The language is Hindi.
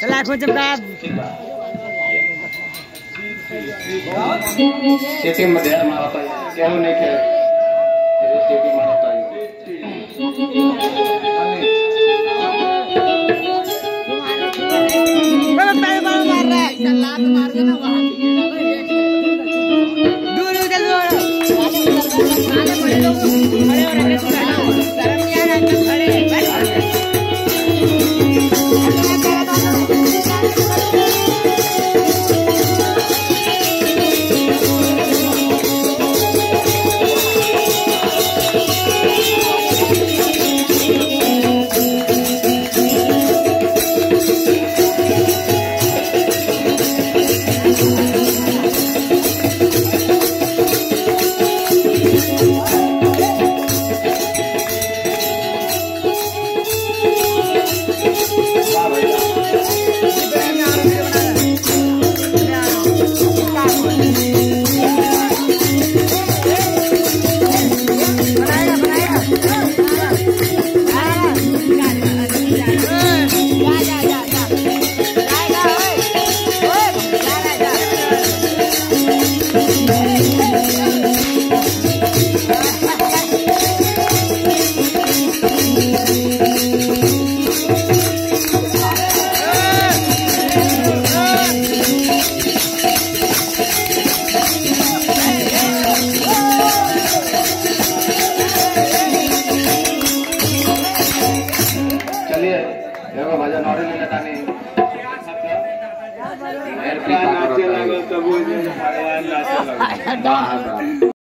चला आँखों चमका शेती मारा आम्हाला गेहूँ नाही खेळ Pero tayo. देखो भजन और ले लेता नहीं नाचे लागल तब भगवान नाचे लागल